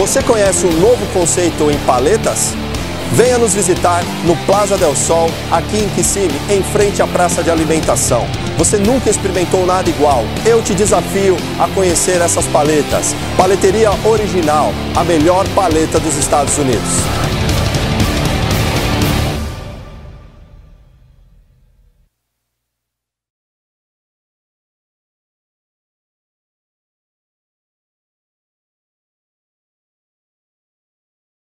Você conhece um novo conceito em paletas? Venha nos visitar no Plaza del Sol, aqui em Kissimmee, em frente à praça de alimentação. Você nunca experimentou nada igual. Eu te desafio a conhecer essas paletas. Paleteria original, a melhor paleta dos Estados Unidos.